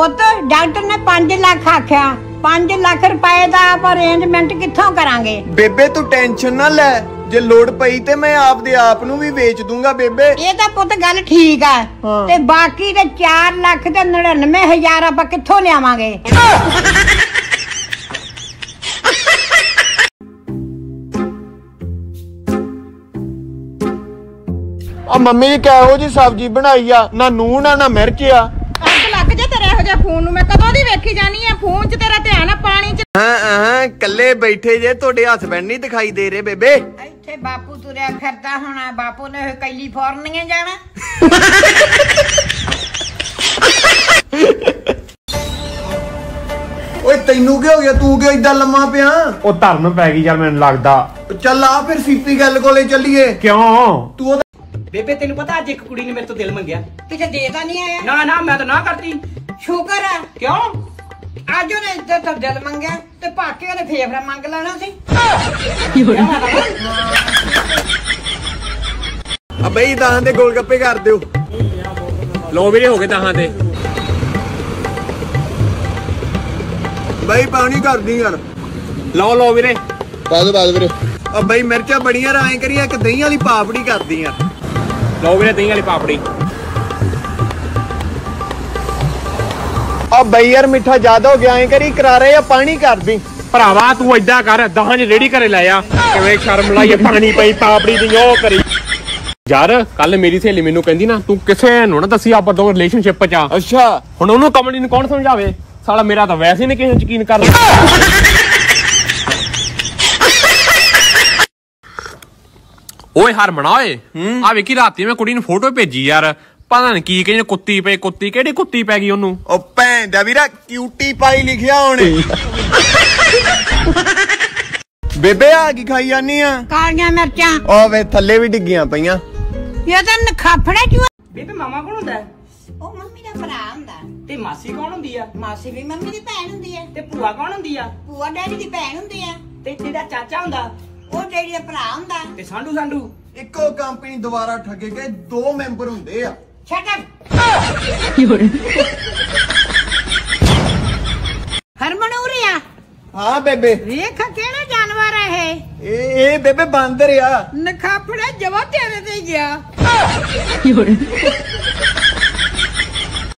ਪੁੱਤ ਡਾਕਟਰ ਨੇ 5 ਲੱਖ ਆਖਿਆ। 5 ਲੱਖ ਰੁਪਏ ਦਾ ਆਪਾਂ ਅਰੇਂਜਮੈਂਟ ਕਿੱਥੋਂ ਕਰਾਂਗੇ? ਬੇਬੇ ਤੂੰ ਟੈਨਸ਼ਨ ਨਾ ਲੈ। ਜੇ ਲੋੜ ਪਈ ਤੇ ਮੈਂ ਆਪਦੇ ਆਪ ਨੂੰ ਵੀ ਵੇਚ ਦੂੰਗਾ ਬੇਬੇ। ਇਹ ਤਾਂ ਪੁੱਤ ਗੱਲ ਠੀਕ ਆ। ਤੇ ਬਾਕੀ ਦੇ 4 ਲੱਖ ਤੇ 99000 ਆਪਾਂ ਕਿੱਥੋਂ ਲਿਆਵਾਂਗੇ? ਆ ਮੰਮੀ ਜੀ ਕਿਹੋ ਜੀ ਸਬਜ਼ੀ ਬਣਾਈ ਆ? ਨਾ ਨੂਣ ਆ ਨਾ ਮਿਰਚ ਆ। ਇਹੋ ਜਿਹਾ ਫੋਨ ਨੂੰ ਮੈਂ ਕਦੋਂ ਦੀ ਵੇਖੀ ਜਾਨੀ ਆ? ਫੋਨ 'ਚ ਤੇਰਾ ਧਿਆਨ ਆ ਪਾਣੀ 'ਚ। ਹਾਂ ਹਾਂ ਕੱਲੇ ਬੈਠੇ ਜੇ ਤੁਹਾਡੇ ਹਸਬੰਡ ਨਹੀਂ ਦਿਖਾਈ ਦੇ ਰਹੇ ਬੇਬੇ। ਇੱਥੇ ਬਾਪੂ ਤੁਰਿਆ ਫਿਰਦਾ ਹੋਣਾ ਬਾਪੂ ਨੇ ਕੈਲੀਫੋਰਨੀਆ ਜਾਣਾ। ਓਏ ਤੈਨੂੰ ਕੀ ਹੋ ਗਿਆ? ਤੂੰ ਕਿਉਂ ਇਦਾਂ ਲੰਮਾ ਪਿਆ? ਉਹ ਧਰਨ ਪੈ ਗਈ ਯਾਰ ਮੈਨੂੰ ਲੱਗਦਾ। ਚੱਲ ਆ ਫਿਰ ਸੀਪੀ ਗੱਲ ਕੋਲੇ ਚੱਲੀਏ। ਕਿਉਂ? ਤੂੰ ਉਹਦਾ ਬੇਬੇ ਤੈਨੂੰ ਪਤਾ ਅੱਜ ਇੱਕ ਕੁੜੀ ਨੇ ਮੇਰੇ ਤੋਂ ਦਿਲ ਮੰਗਿਆ। ਕਿਤੇ ਦੇ ਤਾਂ ਨਹੀਂ ਆਇਆ। ਨਾ ਨਾ ਮੈਂ ਤਾਂ ਨਾ ਕਰਤੀ ਸ਼ੁਕਰ ਆ। ਕਿਉਂ? ਅੱਜ ਉਹਨੇ ਇੱਜ਼ਤ ਤਾਂ ਦਿਲ ਮੰਗਿਆ ਤੇ ਭਾਕੇ ਉਹਨੇ ਫੇਵਰਾ ਮੰਗ ਲੈਣਾ ਸੀ। ਆ ਬਈ ਦਾਂ ਦੇ ਗੋਲ ਗੱਪੇ ਕਰ ਦਿਓ। ਲੋ ਵੀਰੇ ਹੋ ਗਏ ਤਾਂ ਤੇ ਬਈ ਪਾਣੀ ਕਰਦੀ ਯਾਰ। ਲਓ ਲਓ ਵੀਰੇ। ਬਾਦ ਬਾਦ ਵੀਰੇ। ਆ ਬਈ ਮਿਰਚਾਂ ਬੜੀਆਂ ਰਾਏ ਕਰੀਏ ਇੱਕ ਦਹੀਂ ਵਾਲੀ ਪਾਪੜੀ ਕਰਦੀ ਯਾਰ। ਲਓ ਵੀਰੇ ਦਹੀਂ ਵਾਲੀ ਪਾਪੜੀ। ਆ ਬਈ ਯਾਰ ਮਿੱਠਾ ਜ਼ਿਆਦਾ ਹੋ ਗਿਆ ਐ ਕਰੀ ਕਰਾਰੇ ਆ ਪਾਣੀ ਕਰਦੀ ਭਰਾਵਾ ਤੂੰ ਏਦਾਂ ਕਰ ਦਹਾਂ ਚ ਰੇੜੀ ਘਰੇ ਲੈ ਆ। ਕਿਵੇਂ ਸ਼ਰਮ ਲਾਈਏ ਪਾਣੀ ਪਈ ਪਾਪੜੀ ਦੀ ਉਹ ਕਰੀ। ਯਾਰ ਕੱਲ ਮੇਰੀ ਸਹੇਲੀ ਮੈਨੂੰ ਕਹਿੰਦੀ ਨਾ ਤੂੰ ਕਿਸੇ ਨੂੰ ਨਾ ਦੱਸੀ ਆਪਾਂ ਦੋ ਰਿਲੇਸ਼ਨਸ਼ਿਪ ਚ ਆ। ਅੱਛਾ। ਹੁਣ ਉਹਨੂੰ ਕਮਲੀ ਨੂੰ ਕੌਣ ਸਮਝਾਵੇ? ਸਾਲਾ ਮੇਰਾ ਤਾਂ ਵੈਸੇ ਨਹੀਂ ਕਿਸੇ ਨੂੰ ਯਕੀਨ ਕਰਦਾ। ਓਏ ਹਰਮਣਾ ਓਏ। ਆ ਵੇਖੀ ਰਾਤੀ ਮੈਂ ਕੁੜੀ ਨੂੰ ਫੋਟੋ ਭੇਜੀ ਯਾਰ। ਪਤਾ ਨਹੀਂ ਕੀ ਕਹਿੰਦੇ ਕੁੱਤੀ ਪਈ ਕੁੱਤੀ ਕਿਹੜੀ ਕੁੱਤੀ ਪੈ ਗਈ ਉਹਨੂੰ? ਉਹ ਭੈਣ ਦਾ ਵੀਰਾ ਕਿਊਟੀ ਪਾਈ ਲਿਖਿਆ ਹੋਣੇ ਬੇਬੇ ਆ ਕੀ ਖਾਈ ਜਾਨੀ ਆ? ਕਾਲੀਆਂ ਮਿਰਚਾਂ। ਉਹ ਵੇ ਥੱਲੇ ਵੀ ਡਿੱਗੀਆਂ ਪਈਆਂ। ਇਹ ਤਾਂ ਨਖਾਫੜਾ ਚੂਆ ਬੇਬੇ ਮਾਮਾ ਕੌਣ ਹੁੰਦਾ? ਉਹ ਮੰਮੀ ਦਾ ਭਰਾ ਹੁੰਦਾ। ਤੇ ਮਾਸੀ ਕੌਣ ਹੁੰਦੀ ਆ? ਮਾਸੀ ਵੀ ਮੰਮੀ ਦੀ ਭੈਣ ਹੁੰਦੀ ਹੈ ਤੇ ਭੂਆ ਕੌਣ ਹੁੰਦੀ ਆ? ਭੂਆ ਡੈਡੀ ਦੀ ਭੈਣ ਹੁੰਦੀ ਹੈ ਤੇ ਜਿਹੜਾ ਚਾਚਾ ਹੁੰਦਾ? ਉਹ ਡੈਡੀ ਦਾ ਭਰਾ ਹੁੰਦਾ। ਤੇ ਸਾਂਢੂ ਸਾਂਢੂ ਇੱਕੋ ਕੰਪਨੀ ਦੁਬਾਰਾ ਠੱਗੇ ਗਏ ਦੋ ਮੈਂਬਰ ਹੁੰਦੇ ਆ। ਹਰਮਨ ਉਰੀਆ ਹਾਂ ਬੇਬੇ। ਵੇਖ ਕਿਹੜਾ ਜਾਨਵਰ ਹੈ ਇਹ? ਇਹ ਇਹ ਬੇਬੇ ਬਾਂਦਰ ਆ। ਨਖਾਫੜਾ ਜਵਾ ਤੇਰੇ ਤੇ ਗਿਆ